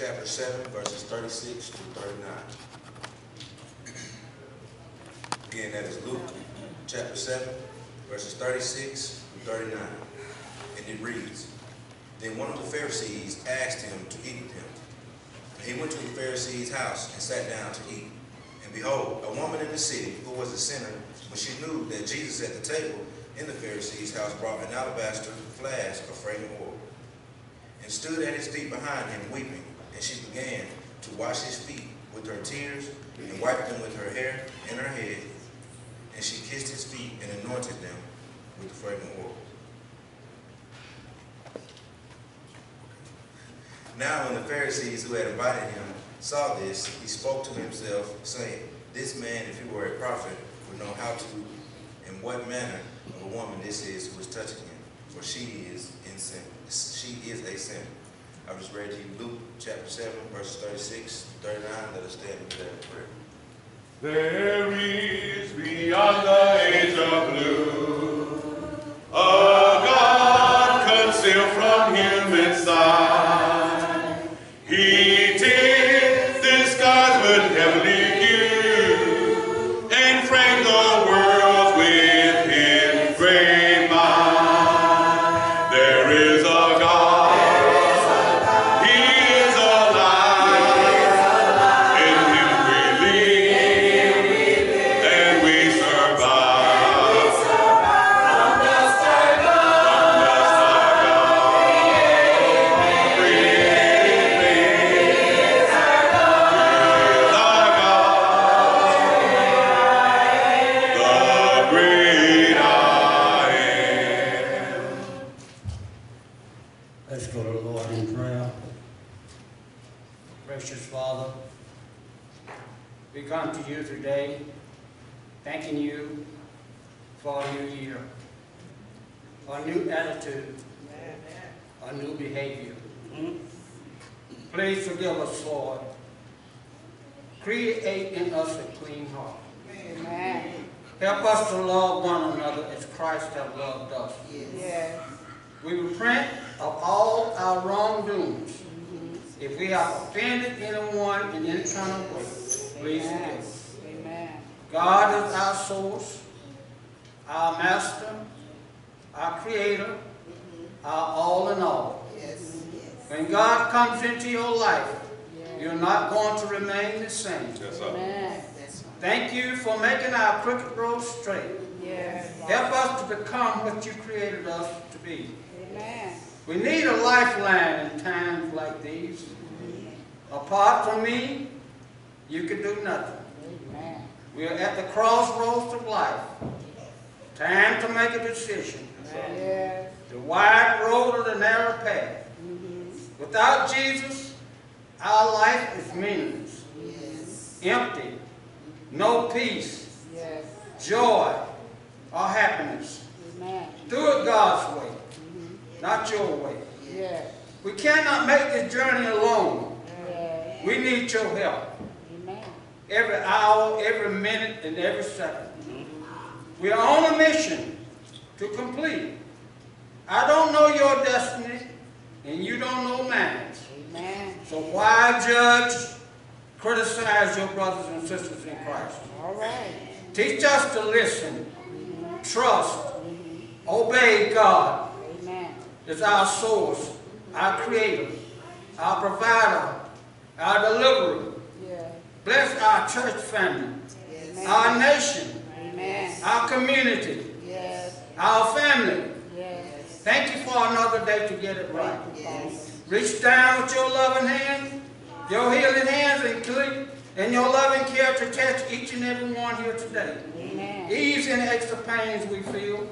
chapter 7, verses 36 to 39. Again, that is Luke, chapter 7, verses 36 to 39. And it reads, Then one of the Pharisees asked him to eat with him. And he went to the Pharisee's house and sat down to eat. And behold, a woman in the city who was a sinner, when she knew that Jesus at the table in the Pharisee's house brought an alabaster flask of fragrant oil, and stood at his feet behind him weeping. And she began to wash his feet with her tears, and wiped them with her hair and her head. And she kissed his feet and anointed them with the fragrant oil. Now when the Pharisees who had invited him saw this, he spoke to himself, saying, This man, if he were a prophet, would know how to, and what manner of a woman this is who is touching him, for she is in sin. She is a sinner. I just read to you Luke chapter 7, verses 36 39. Let us stand and prayer. There is beyond the age of blue a God concealed from human sight. In times like these. Apart from me, you can do nothing. Amen. We are at the crossroads of life. Time to make a decision. Yes. The wide road or the narrow path. Mm-hmm. Without Jesus, our life is meaningless, Yes. empty, no peace, joy, or happiness. Amen. Do it God's way, mm-hmm. not your way. We cannot make this journey alone. Yes. We need your help Amen. every hour, every minute, and every second. We are on a mission to complete. I don't know your destiny, and you don't know mine. Amen. So why judge, criticize your brothers and sisters in Christ? All right. Teach us to listen, trust, obey God Amen. as our source, our creator, our provider, our deliverer. Yes. Bless our church family, Amen. our nation, Amen. our community, Yes. our family. Yes. Thank you for another day to get it right. Yes. Reach down with your loving hand, your healing hands, and click, and your loving care to touch each and every one here today. Amen. Ease any extra pains we feel.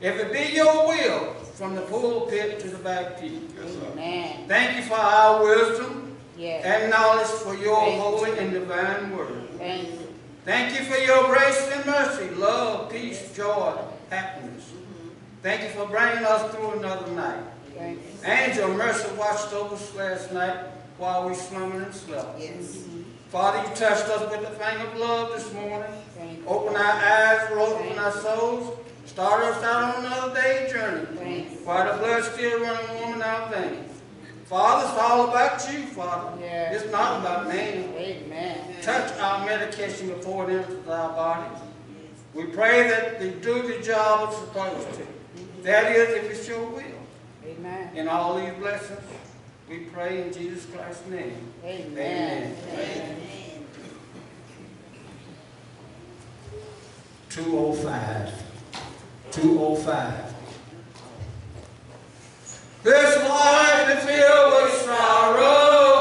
If it be your will, from the pulpit to the back pew. Yes. Amen. Thank you for our wisdom Yes. and knowledge for your Thank you. holy and divine word. Thank you. Thank you for your grace and mercy, love, peace, joy, happiness. Mm-hmm. Thank you for bringing us through another night. Thank you. Angel mercy watched over us last night while we slumbered and slept. Yes. Mm-hmm. Father, you touched us with the finger of love this morning. Thank you. Open our eyes, open our souls. Start us out on another day's journey. Thanks. While the blood still running warm in our veins. Father, it's all about you, Father. Yeah. It's not about man. Amen. Touch our medication before it enters our bodies. We pray that they do the job it's supposed to. That is, if it's your will. Amen. And all these blessings, we pray in Jesus Christ's name. Amen. Amen. Amen. 205. 205. This life is filled with sorrow.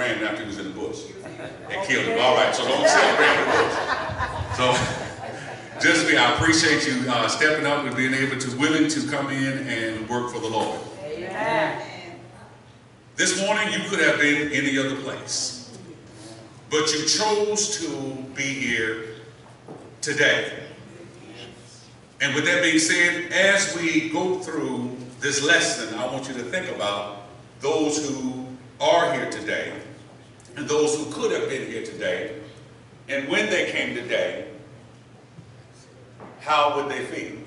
What they do with the ram after he was in the bush, they killed him. All right, so don't say in the bush. So, just be, I appreciate you uh, stepping up and being able to, willing to come in and work for the Lord. This morning, you could have been any other place, but you chose to be here today. And with that being said, as we go through this lesson, I want you to think about those who are here today and those who could have been here today. And when they came today, how would they feel?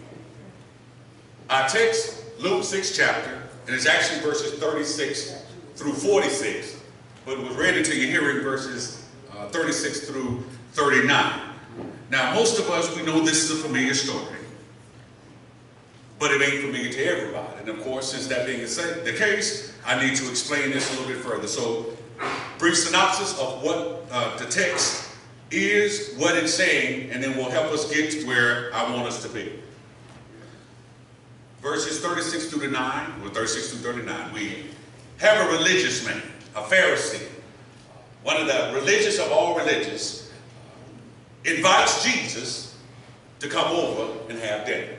Our text, Luke 6 chapter, and it's actually verses 36 through 46, but was read into your hearing verses uh, 36 through 39. Now, most of us, we know this is a familiar story, but it ain't familiar to everybody. And of course, since that being the case, I need to explain this a little bit further. So, brief synopsis of what uh, the text is, what it's saying, and then will help us get to where I want us to be. Verses 36 through the 9, or 36 through 39, we have a religious man, a Pharisee, one of the religious of all religious, invites Jesus to come over and have dinner.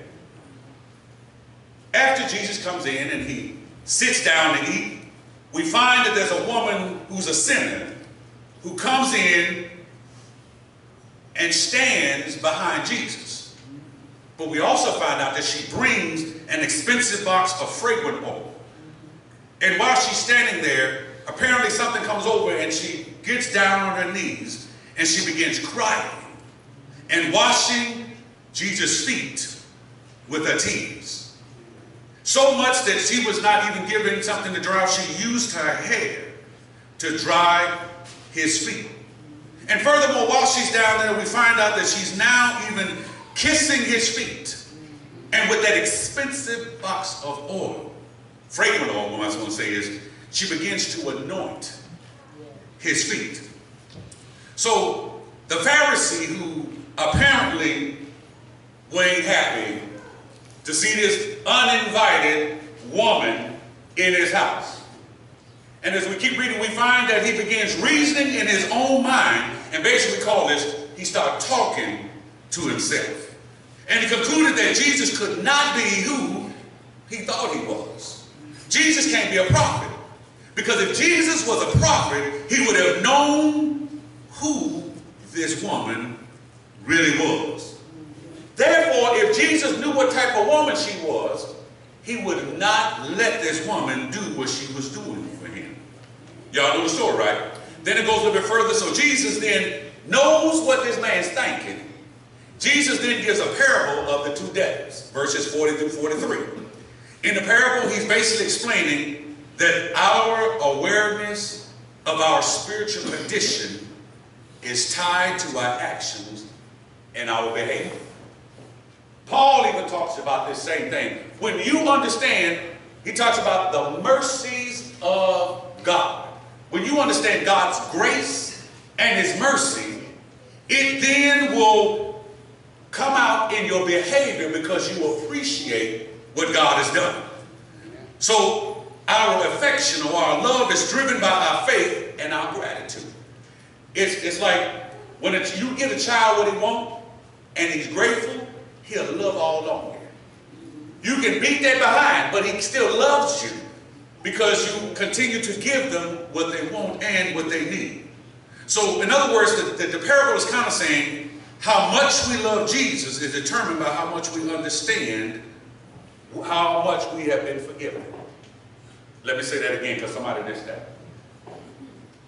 After Jesus comes in and he sits down to eat, we find that there's a woman who's a sinner who comes in and stands behind Jesus. But we also find out that she brings an expensive box of fragrant oil. And while she's standing there, apparently something comes over and she gets down on her knees and she begins crying and washing Jesus' feet with her tears. So much that she was not even given something to dry, she used her hair to dry his feet. And furthermore, while she's down there, we find out that she's now even kissing his feet. And with that expensive box of oil fragrant oil, what I was going to say is, she begins to anoint his feet. So the Pharisee who apparently wasn't happy to see this uninvited woman in his house. And as we keep reading, we find that he begins reasoning in his own mind, and basically call this, he started talking to himself. And he concluded that Jesus could not be who he thought he was. Jesus can't be a prophet. Because if Jesus was a prophet, he would have known who this woman really was. Therefore, if Jesus knew what type of woman she was, he would not let this woman do what she was doing for him. Y'all know the story, right? Then it goes a little bit further. So Jesus then knows what this man's thinking. Jesus then gives a parable of the two debtors, verses 40 through 43. In the parable, he's basically explaining that our awareness of our spiritual condition is tied to our actions and our behavior. Paul even talks about this same thing. When you understand, he talks about the mercies of God. When you understand God's grace and his mercy, it then will come out in your behavior because you appreciate what God has done. So our affection or our love is driven by our faith and our gratitude. It's, it's like when you get a child what he wants and he's grateful, he'll love all longer. You can beat that behind, but he still loves you because you continue to give them what they want and what they need. So in other words, the, the, the parable is kind of saying how much we love Jesus is determined by how much we understand how much we have been forgiven. Let me say that again because somebody missed that.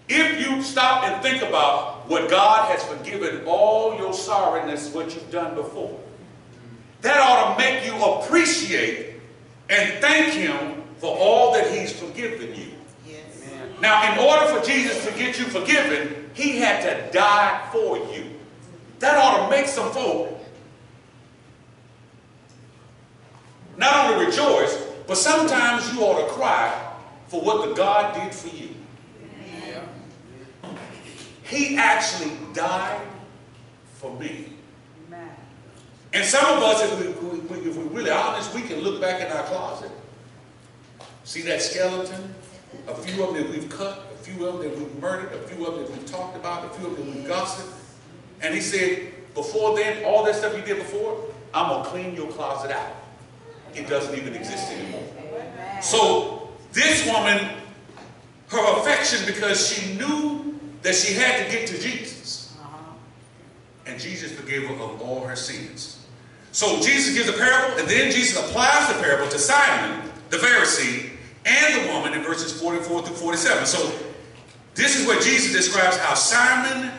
If you stop and think about what God has forgiven all your sorrowness, what you've done before, that ought to make you appreciate and thank Him for all that He's forgiven you. Now, in order for Jesus to get you forgiven, He had to die for you. That ought to make some folk not only rejoice, but sometimes you ought to cry for what the God did for you. He actually died for me. And some of us, if, we, if we're really honest, we can look back in our closet, see that skeleton, a few of them that we've cut, a few of them that we've murdered, a few of them that we've talked about, a few of them that we've gossiped. And he said, before then, all that stuff you did before, I'm going to clean your closet out. It doesn't even exist anymore. So this woman, her affection, because she knew that she had to get to Jesus. And Jesus forgave her of all her sins. So Jesus gives a parable, and then Jesus applies the parable to Simon, the Pharisee, and the woman in verses 44 through 47. So this is where Jesus describes how Simon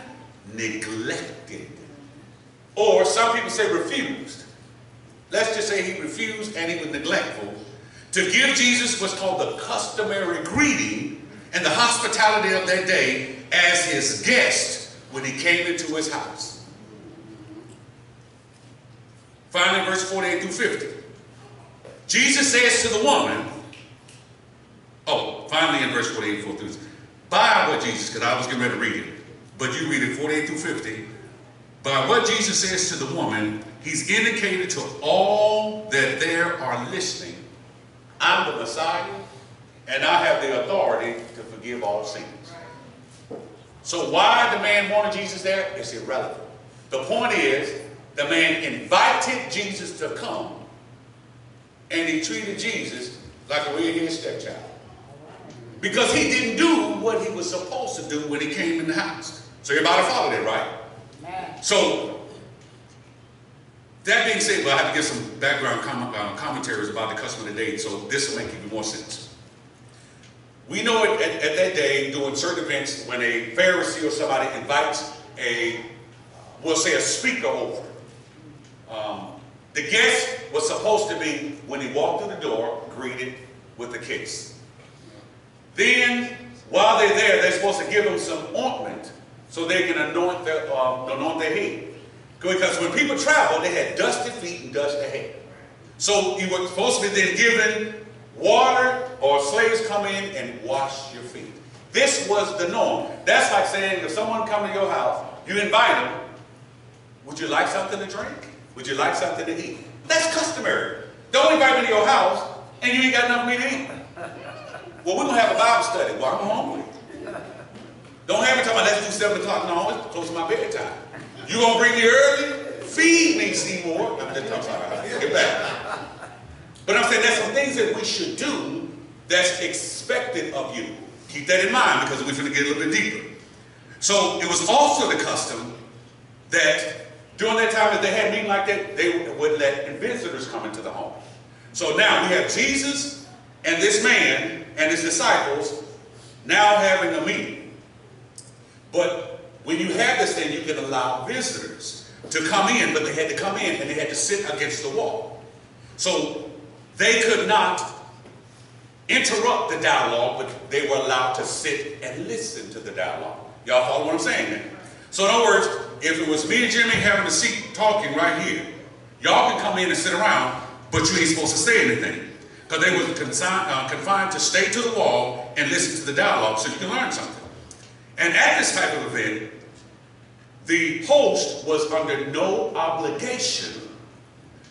neglected, or some people say refused. Let's just say he refused and he was neglectful to give Jesus what's called the customary greeting and the hospitality of that day as his guest when he came into his house. Finally, verse 48 through 50. Jesus says to the woman, oh, finally in verse 48 through 50. By what Jesus, because I was getting ready to read it, but you read it 48 through 50. By what Jesus says to the woman, he's indicated to all that there are listening, I'm the Messiah, and I have the authority to forgive all sins. So why the man wanted Jesus there is irrelevant. The point is, the man invited Jesus to come, and he treated Jesus like a redheaded stepchild. Because he didn't do what he was supposed to do when he came in the house. So everybody followed it, right? So, that being said, well, I have to give some background com uh, commentaries about the custom of the day, so this will make even more sense. We know at, at, at, that day, during certain events, when a Pharisee or somebody invites a, we'll say a speaker over, um, the guest was supposed to be, when he walked through the door, greeted with a kiss. Then, while they're there, they're supposed to give them some ointment so they can anoint their, um, anoint their head. Because when people traveled, they had dusty feet and dusty hair. So you were supposed to be then given water or slaves come in and wash your feet. This was the norm. That's like saying if someone come to your house, you invite them, would you like something to drink? Would you like something to eat? That's customary. Don't invite me to your house and you ain't got nothing to eat. Well, we're gonna have a Bible study. Well, I'm hungry. Don't have me talking about let's do seven o'clock. No, it's close to my bedtime. You gonna bring me early? Feed me, Seymour. I'm just, sorry. Get back. But I'm saying there's some things that we should do that's expected of you. Keep that in mind because we're going to get a little bit deeper. So it was also the custom that during that time if they had meeting like that, they would let visitors come into the home. So now we have Jesus and this man and his disciples now having a meeting. But when you have this thing, you can allow visitors to come in, but they had to come in and they had to sit against the wall. So they could not interrupt the dialogue, but they were allowed to sit and listen to the dialogue. Y'all follow what I'm saying now? So in other words, if it was me and Jimmy having a seat talking right here, y'all can come in and sit around, but you ain't supposed to say anything. Because they were consigned, uh, confined to stay to the wall and listen to the dialogue so you can learn something. And at this type of event, the host was under no obligation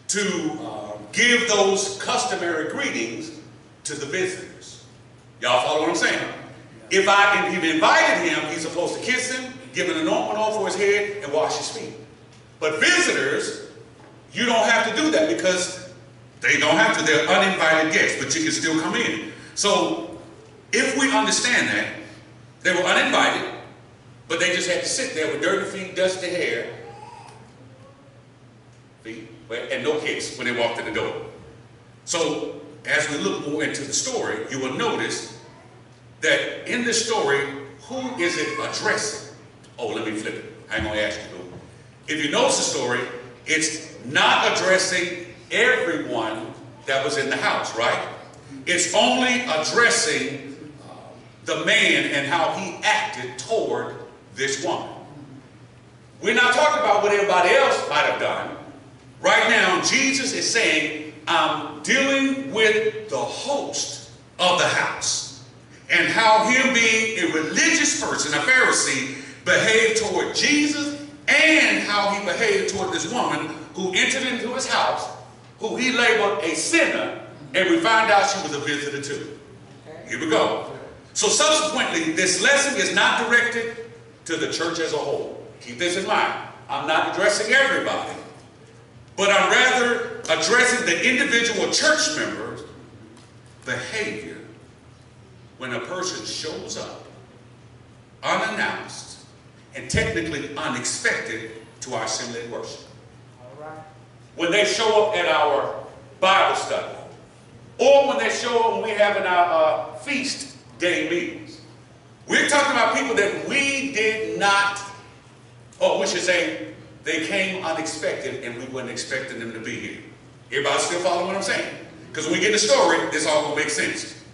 to uh, give those customary greetings to the visitors. Y'all follow what I'm saying? If I if invited him, he's supposed to kiss him, give an anointment for his head, and wash his feet. But visitors, you don't have to do that because they don't have to. They're uninvited guests, but you can still come in. So if we understand that, they were uninvited, but they just had to sit there with dirty feet, dusty hair, feet, and no kiss when they walked in the door. So as we look more into the story, you will notice that in this story, who is it addressing? Oh, let me flip it. I ain't gonna ask you. If you notice the story, it's not addressing everyone that was in the house, right? It's only addressing uh, the man and how he acted toward this woman. We're not talking about what everybody else might have done. Right now, Jesus is saying, I'm dealing with the host of the house and how him being a religious person, a Pharisee, behaved toward Jesus and how he behaved toward this woman who entered into his house, who he labeled a sinner, and we find out she was a visitor too. Here we go. So subsequently, this lesson is not directed to the church as a whole. Keep this in mind. I'm not addressing everybody, but I'm rather addressing the individual church member's behavior when a person shows up unannounced and technically unexpected to our assembly worship. All right. When they show up at our Bible study, or when they show up when we have in our uh, feast day meetings. We're talking about people that we did not, or we should say, they came unexpected and we weren't expecting them to be here. Everybody still following what I'm saying? Because when we get the story, this all gonna make sense.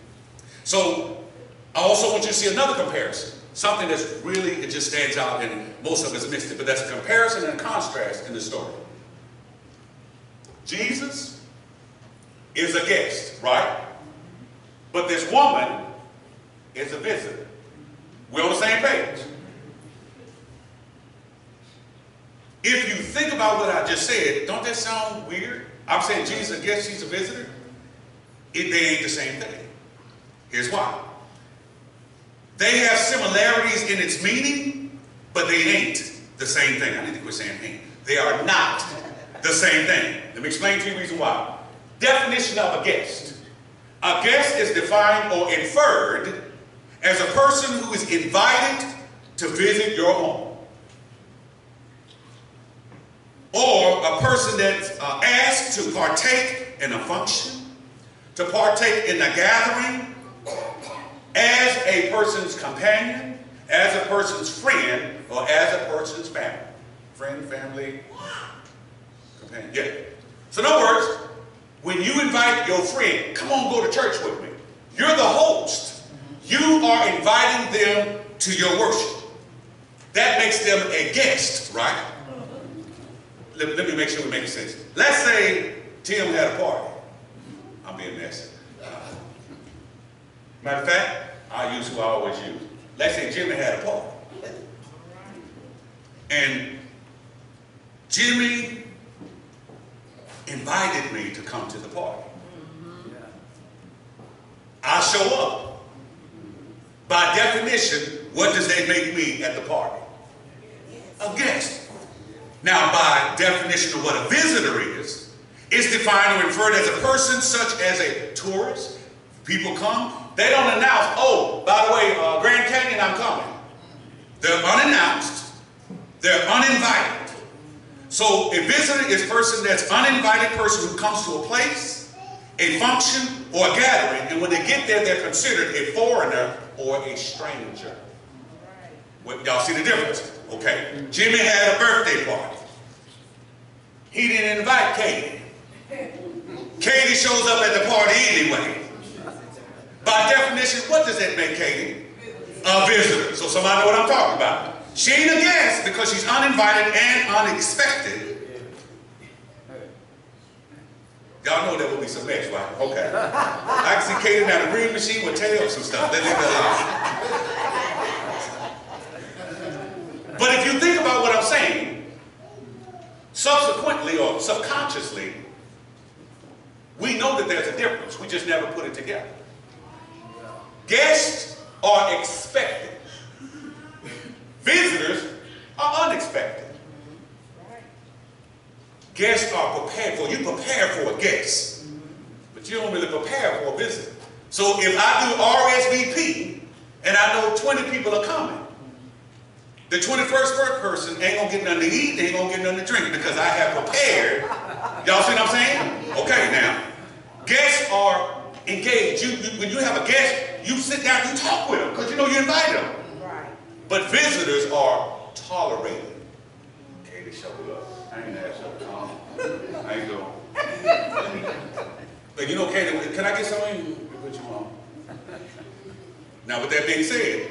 So I also want you to see another comparison. Something that's really, it just stands out and most of us missed it, but that's a comparison and contrast in the story. Jesus is a guest, right? But this woman is a visitor. We're on the same page. If you think about what I just said, don't that sound weird? I'm saying Jesus is a guest, she's a visitor. It, they ain't the same thing. Here's why. They have similarities in its meaning, but they ain't the same thing. I need to quit saying ain't. They are not the same thing. Let me explain to you the reason why. Definition of a guest. A guest is defined or inferred as a person who is invited to visit your home. Or a person that's uh, asked to partake in a function, to partake in a gathering, as a person's companion, as a person's friend, or as a person's family. Friend, family, companion. Yeah. So in other words, when you invite your friend, come on, go to church with me. You're the host. You are inviting them to your worship. That makes them a guest, right? Let, let me make sure we make sense. Let's say Tim had a party. I'm being messy. Matter of fact, I'll use who I always use. Let's say Jimmy had a party. And Jimmy invited me to come to the party. I show up. By definition, what does that make me at the party? A guest. Now, by definition of what a visitor is, it's defined or inferred as a person such as a tourist. People come, they don't announce, oh, by the way, uh, Grand Canyon, I'm coming. They're unannounced. They're uninvited. So a visitor is person that's uninvited person who comes to a place, a function, or a gathering, and when they get there, they're considered a foreigner or a stranger. Y'all see the difference? Okay. Jimmy had a birthday party. He didn't invite Katie. Katie shows up at the party anyway. By definition, what does that make Katie? A visitor. So somebody know what I'm talking about. She ain't a guest because she's uninvited and unexpected. Y'all know there will be some mess, right? Okay. I can see Katie down the green machine with tails and stuff. Let me But if you think about what I'm saying, subsequently or subconsciously, we know that there's a difference. We just never put it together. Guests are expected. Visitors are unexpected. Guests are prepared for. You prepare for a guest, but you don't really prepare for a visitor. So if I do RSVP and I know 20 people are coming, the 21st person ain't gonna get nothing to eat, they ain't gonna get nothing to drink because I have prepared. Y'all see what I'm saying? Okay, now, guests are engaged. You, you- when you have a guest, you sit down, and you talk with them because you know you invite them. Right. But visitors are tolerated. Katie, show me up. I ain't asked her to come. I ain't doing. But you know, Katie, can I get something? What you want? Now, with that being said,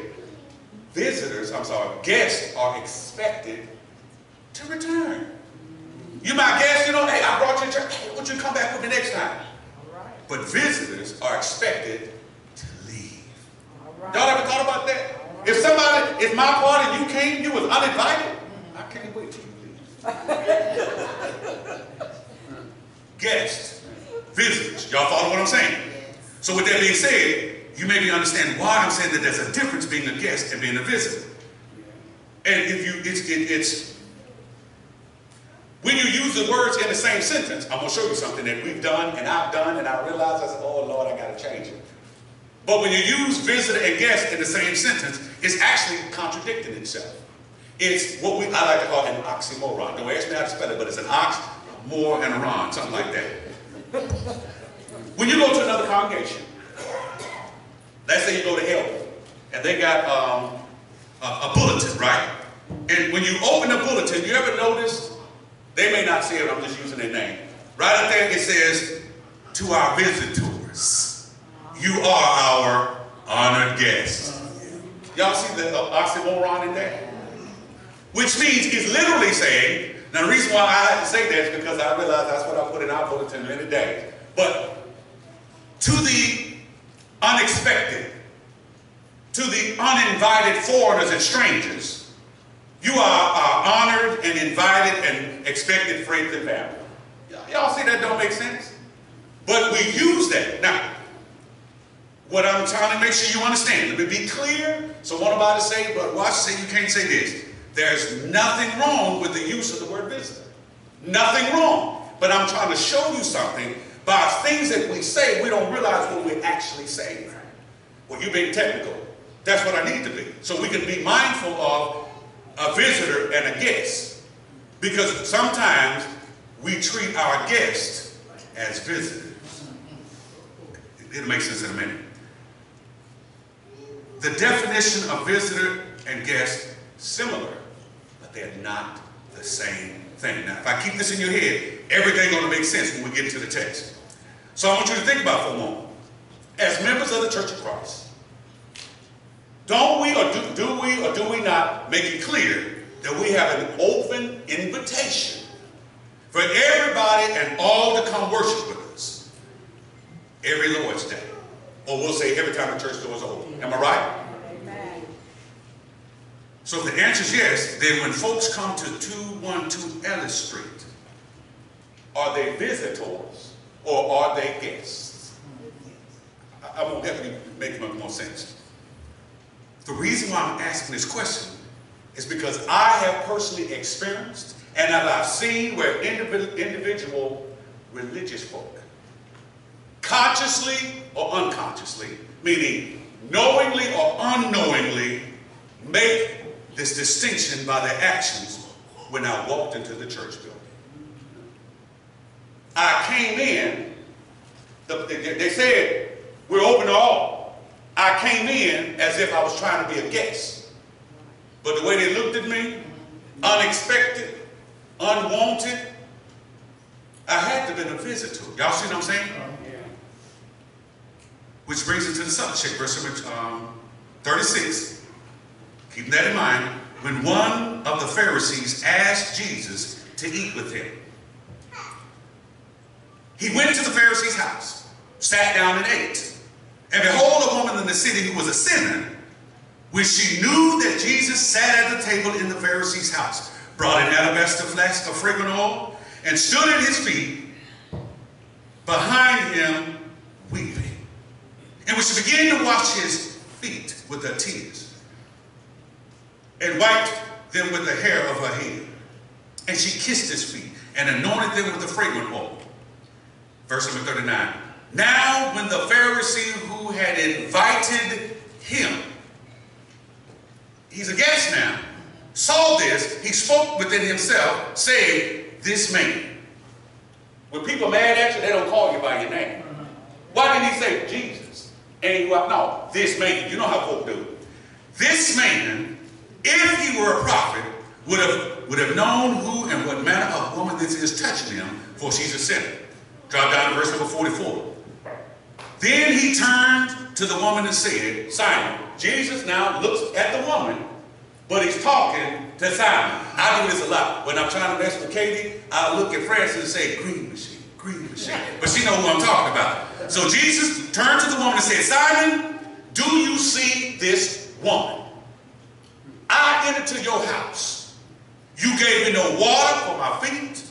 visitors, I'm sorry, guests are expected to return. You my guest, you know, hey, I brought you to church. Hey, would you come back with me next time? All right. But visitors are expected to leave. All right. Y'all ever thought about that? If somebody, if my party, you came, you was uninvited, I can't wait till you leave. Guests, visitors, y'all follow what I'm saying? So with that being said, you maybe understand why I'm saying that there's a difference being a guest and being a visitor. And if you, it's, it, it's, when you use the words in the same sentence, I'm gonna show you something that we've done and I've done and I realize I said, oh Lord, I gotta change it. But when you use visitor and guest in the same sentence, it's actually contradicting itself. It's what we I like to call an oxymoron. Don't ask me how to spell it, but it's an ox, more, and a ron, something like that. When you go to another congregation, let's say you go to Help, and they got um, a, a bulletin, right? And when you open the bulletin, you ever notice they may not see it, I'm just using their name. Right up there it says, to our visitors, you are our honored guest. Y'all see the oxymoron in there? Which means he's literally saying, now the reason why I had to say that is because I realize that's what I put in our bulletin the other day. But to the unexpected, to the uninvited foreigners and strangers, you are, are honored and invited and expected friends and family. Y'all see that don't make sense? But we use that. Now, what I'm trying to make sure you understand, let me be clear, so one about to say, but watch, say you can't say this. There's nothing wrong with the use of the word visitor. Nothing wrong. But I'm trying to show you something by things that we say, we don't realize what we're actually saying. Well, you're being technical. That's what I need to be. So we can be mindful of a visitor and a guest. Because sometimes we treat our guests as visitors. It'll make sense in a minute. The definition of visitor and guest similar, but they're not the same thing. Now, if I keep this in your head, everything's going to make sense when we get into the text. So I want you to think about for a moment. As members of the Church of Christ, don't we or do, do we or do we not make it clear that we have an open invitation for everybody and all to come worship with us every Lord's Day? Or we'll say every time the church doors open. Am I right? Amen. So if the answer is yes, then when folks come to 212 Ellis Street, are they visitors or are they guests? I, I won't definitely make much more sense. The reason why I'm asking this question is because I have personally experienced and that I've seen where individual religious folk, consciously or unconsciously, meaning knowingly or unknowingly, make this distinction by their actions when I walked into the church building. I came in, they said, we're open to all. I came in as if I was trying to be a guest. But the way they looked at me, unexpected, unwanted, I had to have been a visitor. Y'all see what I'm saying? Which brings us to the subject, verse um, 36. Keeping that in mind, when one of the Pharisees asked Jesus to eat with him, he went to the Pharisee's house, sat down and ate. And behold, a woman in the city who was a sinner, when she knew that Jesus sat at the table in the Pharisee's house, brought an alabaster flask of fragrant oil, and stood at his feet, behind him, weeping. And she began to wash his feet with her tears, and wiped them with the hair of her head. And she kissed his feet and anointed them with the fragrant oil. Verse number 39. Now, when the Pharisee who had invited him, he's a guest now, saw this, he spoke within himself, saying, This man. When people are mad at you, they don't call you by your name. Why didn't he say Jesus? And you no, this man. You know how folk do. This man, if he were a prophet, would have would have known who and what manner of woman this is touching him, for she's a sinner. Drop down to verse number 44. Then he turned to the woman and said, Simon, Jesus now looks at the woman, but he's talking to Simon. I do this a lot. When I'm trying to mess with Katie, I look at Francis and say, green machine, green machine. But she know who I'm talking about. So Jesus turned to the woman and said, Simon, do you see this woman? I entered to your house. You gave me no water for my feet,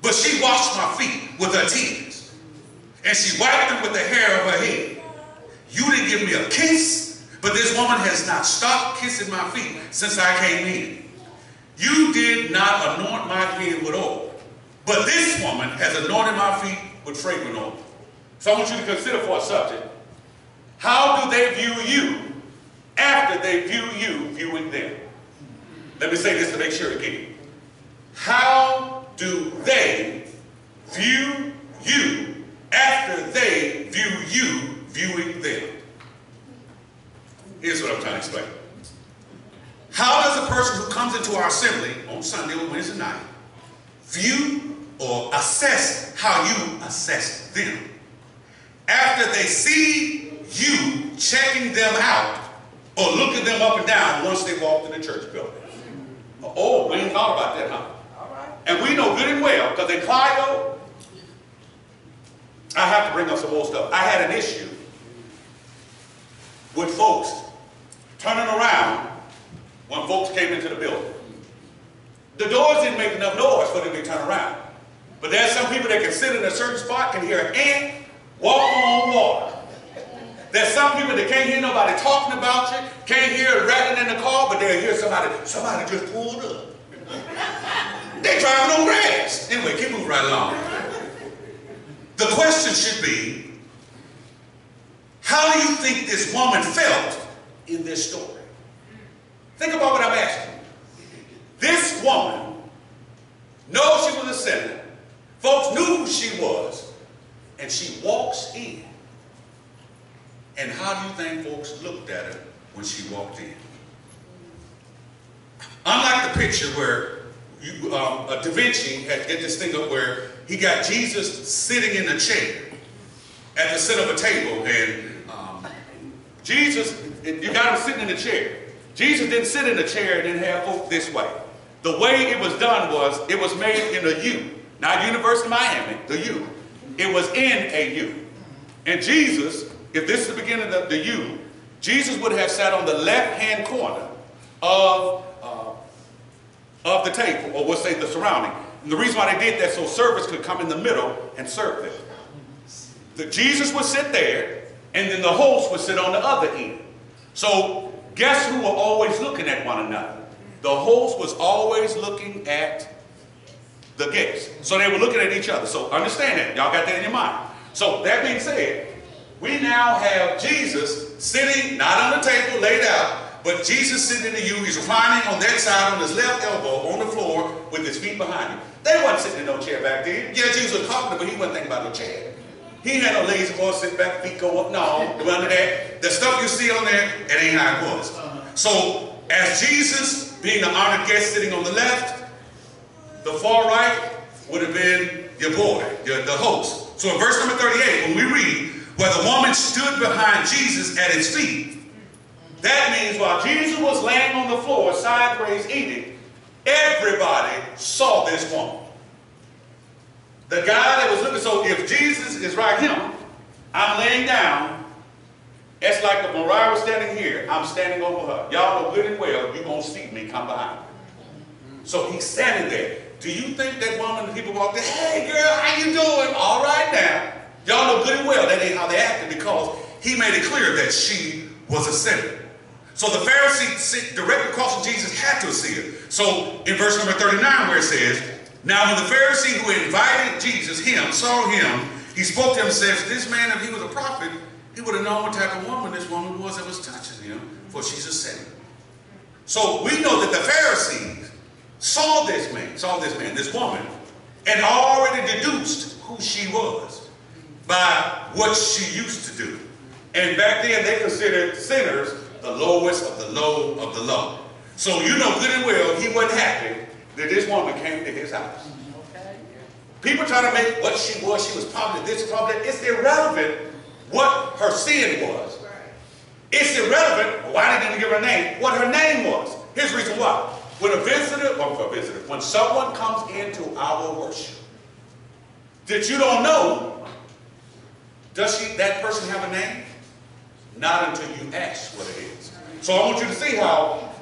but she washed my feet with her tears. And she wiped them with the hair of her head. You didn't give me a kiss, but this woman has not stopped kissing my feet since I came in. You did not anoint my head with oil, but this woman has anointed my feet with fragrant oil. So I want you to consider for a subject, how do they view you after they view you viewing them? Let me say this to make sure again. How do they view you after they view you viewing them? Here's what I'm trying to explain. How does a person who comes into our assembly on Sunday or Wednesday night view or assess how you assess them? After they see you checking them out or looking them up and down once they walk in the church building. Oh, we ain't thought about that, huh? And we know good and well, because in Clio, I have to bring up some old stuff. I had an issue with folks turning around when folks came into the building. The doors didn't make enough noise for them to turn around. But there's some people that can sit in a certain spot, can hear an ant walk on water. There's some people that can't hear nobody talking about you, can't hear it rattling in the car, but they'll hear somebody, somebody just pulled up. They driving on grass. Anyway, keep moving right along. The question should be, how do you think this woman felt in this story? Think about what I'm asking. This woman knows she was a sinner. Folks knew who she was. And she walks in. And how do you think folks looked at her when she walked in? Unlike the picture where you, um, Da Vinci had did this thing up where he got Jesus sitting in a chair at the center of a table, and um, Jesus, you got him sitting in a chair. Jesus didn't sit in a chair and then have folk this way. The way it was done was it was made in a U, not University of Miami, the U. It was in a U. And Jesus if this is the beginning of the U, Jesus would have sat on the left-hand corner of, uh, of the table, or we'll say the surrounding. And the reason why they did that, so servers could come in the middle and serve them. The Jesus would sit there, and then the host would sit on the other end. So guess who were always looking at one another? The host was always looking at the guests. So they were looking at each other. So understand that. Y'all got that in your mind. So that being said, we now have Jesus sitting, not on the table, laid out, but Jesus sitting in the U. He's reclining on that side on his left elbow on the floor with his feet behind him. They wasn't sitting in no chair back then. Yeah, Jesus was talking, but he wasn't thinking about no chair. He had no lazy boy sit back, feet go up. No, of that. The stuff you see on there, it ain't how it was. So as Jesus, being the honored guest sitting on the left, the far right would have been your boy, your, the host. So in verse number 38, when we read, where the woman stood behind Jesus at his feet, that means while Jesus was laying on the floor sideways eating, everybody saw this woman. The guy that was looking, so if Jesus is right here, I'm laying down, it's like if Mariah was standing here, I'm standing over her. Y'all know good and well, you're going to see me come behind. So he's standing there. Do you think that woman, people walked in, hey girl, how you doing? All right now. Y'all know good and well that ain't how they acted because he made it clear that she was a sinner. So the Pharisee directly across from Jesus had to see her. So in verse number 39 where it says, Now when the Pharisee who invited Jesus, him, saw him, he spoke to him and says, This man, if he was a prophet, he would have known what type of woman this woman was that was touching him, for she's a sinner. So we know that the Pharisees saw this man, saw this man, this woman, and already deduced who she was by what she used to do. And back then they considered sinners the lowest of the low of the low. So you know good and well he wasn't happy that this woman came to his house. People try to make what she was, she was probably this, probably that. It's irrelevant what her sin was. It's irrelevant, why didn't he give her name, what her name was. Here's the reason why. When a visitor, or a visitor, when someone comes into our worship that you don't know, does she, that person have a name? Not until you ask what it is. So I want you to see how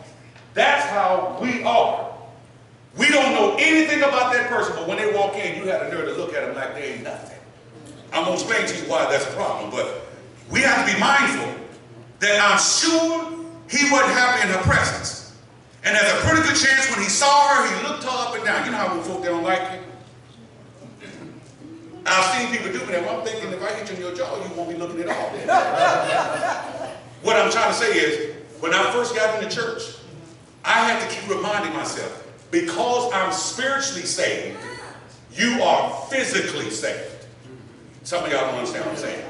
that's how we are. We don't know anything about that person, but when they walk in, you have the nerve to look at them like they ain't nothing. I'm going to explain to you why that's a problem, but we have to be mindful that I'm sure he wasn't happy in her presence. And there's a pretty good chance when he saw her, he looked her up and down. You know how when folk they don't like you? I've seen people do that. Well, I'm thinking if I hit you in your jaw, you won't be looking at all. what I'm trying to say is, when I first got into church, I had to keep reminding myself, because I'm spiritually saved, you are physically saved. Some of y'all don't understand what I'm saying.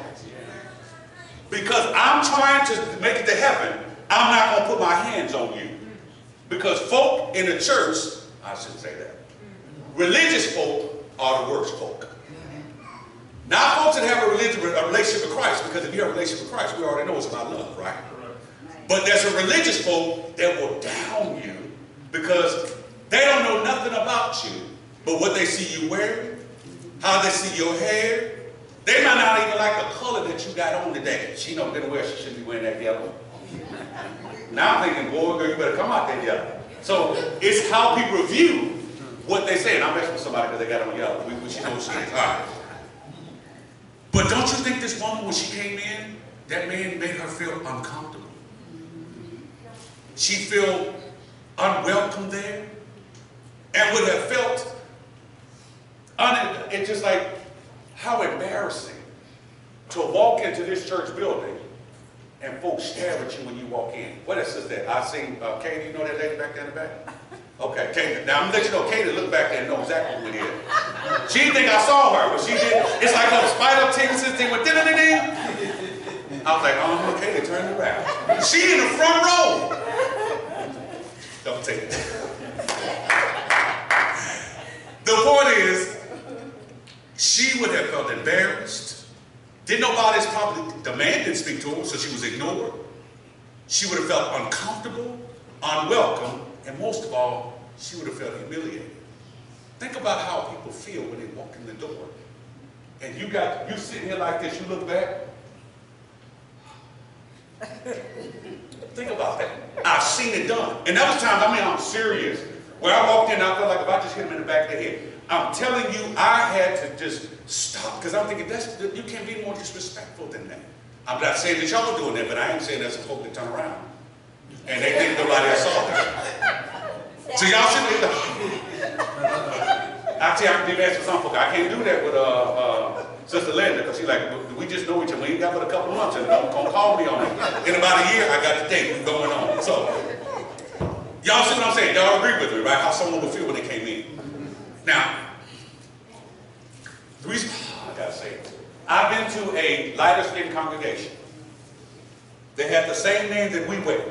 Because I'm trying to make it to heaven, I'm not going to put my hands on you. Because folk in the church, I shouldn't say that, religious folk are the worst folk. Not folks that have a, religion, a relationship with Christ, because if you have a relationship with Christ, we already know it's about love, right? But there's a religious folk that will down you because they don't know nothing about you, but what they see you wearing, how they see your hair, they might not even like the color that you got on today. She good and well she shouldn't be wearing that yellow. Now I'm thinking, boy, girl, you better come out that yellow. So it's how people view what they say. And I'm messing with somebody because they got on yellow. We, we, she knows she is. All right. But don't you think this woman, when she came in, that man made her feel uncomfortable? She feel unwelcome there and would have felt, un- it's just like, how embarrassing to walk into this church building and folks stare at you when you walk in. What else is that? I seen, uh, Katie, you know that lady back there in the back? Okay, Katie. Now I'm gonna let you know, Katie look back there and know exactly who it is. She didn't think I saw her, but she did. It's like a spider tickle thing with ding ding ding. I was like, uh-huh, Katie, turn around. She in the front row. Don't take it. The point is, she would have felt embarrassed. Didn't nobody's probably, the man didn't speak to her, so she was ignored. She would have felt uncomfortable, unwelcome, and most of all, she would have felt humiliated. Think about how people feel when they walk in the door. And you got, you sitting here like this, you look back, Think about that. I've seen it done. And that was times, I mean, I'm serious. Where I walked in, I felt like if I just hit him in the back of the head. I'm telling you, I had to just stop because I'm thinking, that's, you can't be more disrespectful than that. I'm not saying that y'all are doing that, but I ain't saying that's supposed to turn around. And they think nobody else saw it. So y'all should be, Actually, I can do that for some folks. I can't do that with, uh, uh, Sister Linda, because she's like, we just know each other. We ain't got but a couple months, and don't, don't call me on it. In about a year, I got the date going on. So, y'all see what I'm saying? Y'all agree with me, right? How someone would feel when they came in. Now, the reason, I gotta say, it. I've been to a lighter skinned congregation. They had the same name that we wear.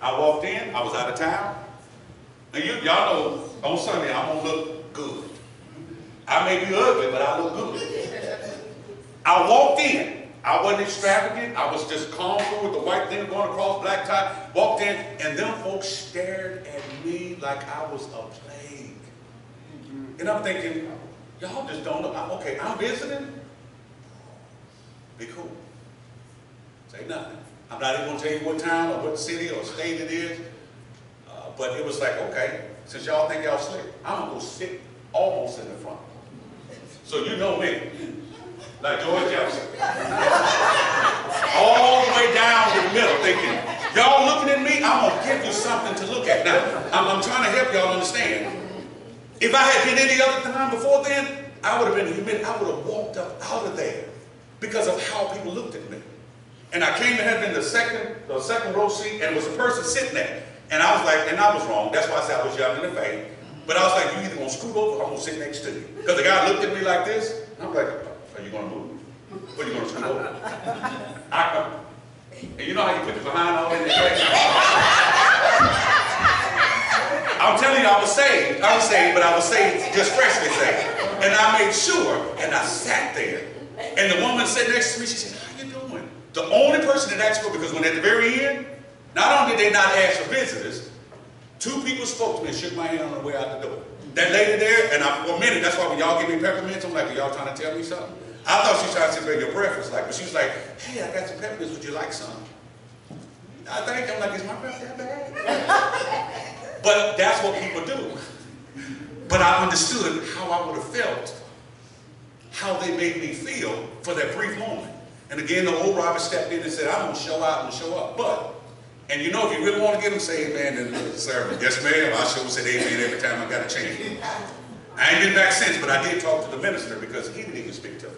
I walked in, I was out of town. And you, y'all know, on Sunday, I'm gonna look good. I may be ugly, but I look good. I walked in. I wasn't extravagant. I was just calm through with the white thing going across, black tie. Walked in, and them folks stared at me like I was a plague. And I'm thinking, y'all just don't know. I'm, okay, I'm visiting. Be cool. Say nothing. I'm not even gonna tell you what town or what city or state it is. Uh, but it was like, okay, since y'all think y'all slick, I'm gonna go sit almost in the front. So you know me, like George Jefferson. All the way down to the middle, thinking, y'all looking at me, I'm gonna give you something to look at. Now, I'm, I'm trying to help y'all understand. If I had been any other time before then, I would have been humid. I would have walked up out of there because of how people looked at me. And I came to had been the second, the second row seat, and it was a person sitting there. And I was like, and I was wrong. That's why I said I was young in the faith. But I was like, you either gonna scoot over or I'm gonna sit next to you. Because the guy looked at me like this, and I'm like, are you gonna move? Or are you gonna scoot over? I, come. and you know how you put your behind all in the? I'm telling you, I was saved. I was saved, but I was saved, just freshly saved. And I made sure, and I sat there. And the woman sat next to me, she said, how you doing? The only person that asked for, because when at the very end, not only did they not ask for visitors, two people spoke to me and shook my hand on the way out the door. That lady there, and I, for a minute, that's why when y'all give me peppermints, I'm like, are y'all trying to tell me something? I thought she was trying to say your breakfast like, but she was like, hey, I got some peppermints, would you like some? I think, I'm like, is my breath that bad? But that's what people do. But I understood how I would have felt, how they made me feel for that brief moment. And again, the old Robert stepped in and said, I'm going to show out and show up. But, and you know, if you really want to get them, say amen in the sermon. Yes, ma'am. I sure said amen every time I got a chance. I ain't been back since, but I did talk to the minister because he didn't even speak to me.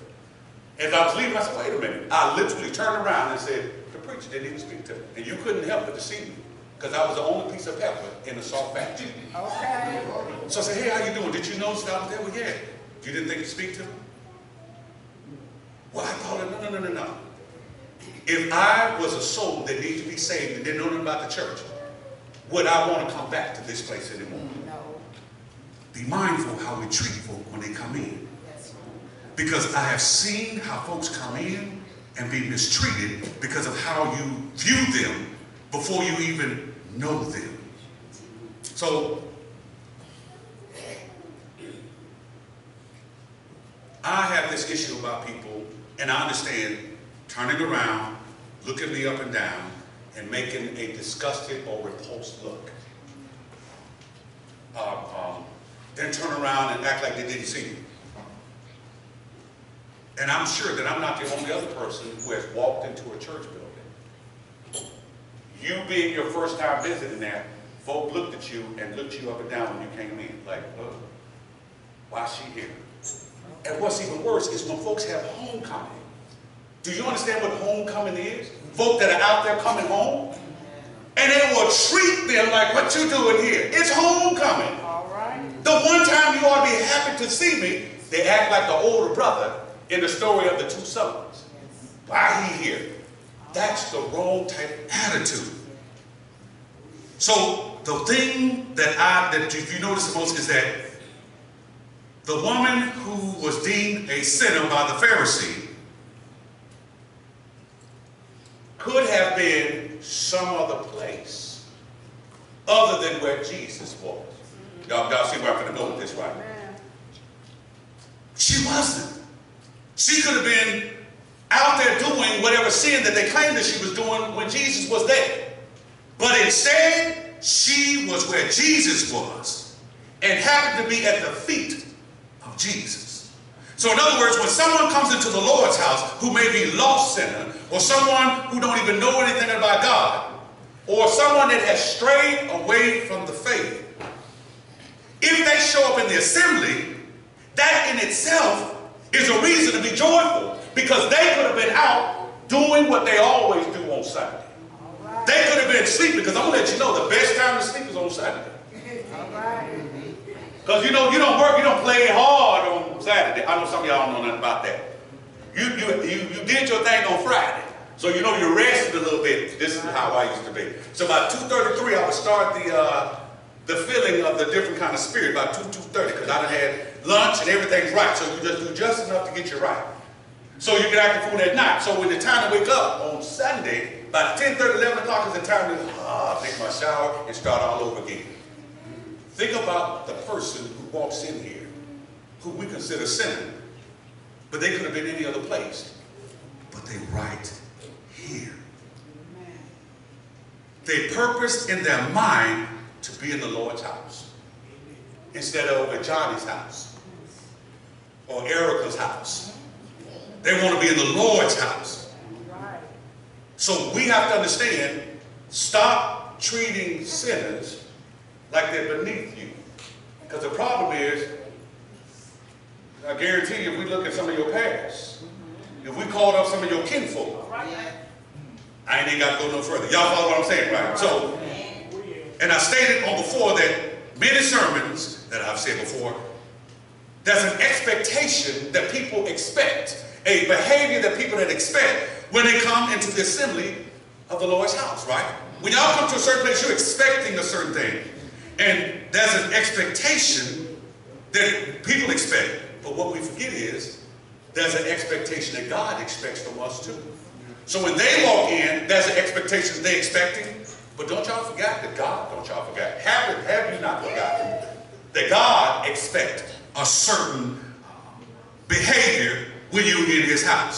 As I was leaving, I said, wait a minute. I literally turned around and said, the preacher didn't even speak to me. And you couldn't help but to see me because I was the only piece of pepper in the salt factory. Okay. So I said, hey, how you doing? Did you notice that I was there? Well, yeah. You didn't think to speak to me? Well, I thought, no, no, no, no, no. If I was a soul that needed to be saved and didn't know nothing about the church, would I want to come back to this place anymore? No. Be mindful how we treat folk when they come in. Because I have seen how folks come in and be mistreated because of how you view them before you even know them. So, I have this issue about people, and I understand turning around, looking me up and down, and making a disgusted or repulsed look. Um, um, then turn around and act like they didn't see me. And I'm sure that I'm not the only other person who has walked into a church building. You being your first time visiting that, folk looked at you and looked you up and down when you came in, like, oh, why is she here? And what's even worse is when folks have homecoming. Do you understand what homecoming is? Folk that are out there coming home, and they will treat them like what you doing here. It's homecoming. All right. The one time you ought to be happy to see me, they act like the older brother in the story of the two sons. Why he here? That's the wrong type of attitude. So the thing that I that if you notice the most is that the woman who was deemed a sinner by the Pharisee could have been some other place other than where Jesus was. Y'all, y'all see where I'm going to go with this, right? She wasn't. She could have been out there doing whatever sin that they claimed that she was doing when Jesus was there. But instead, she was where Jesus was and happened to be at the feet of Jesus. So in other words, when someone comes into the Lord's house who may be lost sinner, or someone who don't even know anything about God, or someone that has strayed away from the faith, if they show up in the assembly, that in itself is a reason to be joyful because they could have been out doing what they always do on Sunday. They could have been sleeping because I'm gonna let you know the best time to sleep is on Saturday. Because you know you don't work, you don't play hard on Saturday. I know some of y'all don't know nothing about that. You you you, you did your thing on Friday. So you know you rested a little bit. This is how I used to be. So by 2.33 I would start the uh, the feeling of the different kind of spirit about 2, 2.30 because I done had lunch and everything's right. So you just do just enough to get you right. So you can act the fool at night. So when the time to wake up on Sunday, by 10, 30, 11 o'clock is the time to ah, take my shower and start all over again. Think about the person who walks in here, who we consider sinner, but they could have been any other place. But they right here. They purposed in their mind to be in the Lord's house instead of at Johnny's house or Erica's house. They want to be in the Lord's house. So we have to understand, stop treating sinners like they're beneath you. Because the problem is, I guarantee you, if we look at some of your past, if we called up some of your kinfolk, I ain't even got to go no further. Y'all follow what I'm saying, right? So, and I stated on before that many sermons that I've said before, there's an expectation that people expect, a behavior that people that expect when they come into the assembly of the Lord's house, right? When y'all come to a certain place, you're expecting a certain thing. And there's an expectation that people expect. But what we forget is there's an expectation that God expects from us too. So when they walk in, there's an expectation they expecting. But don't y'all forget that God, don't y'all forget, have, have you not forgotten that God expects a certain behavior when you're in his house.